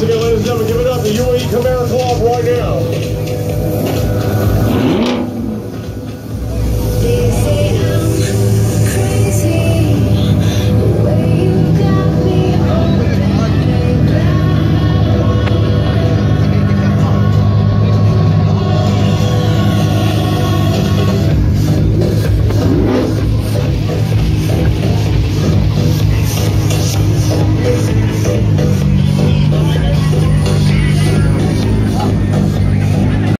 Once again, ladies and gentlemen, give it up. The UAE Khmer Club right now.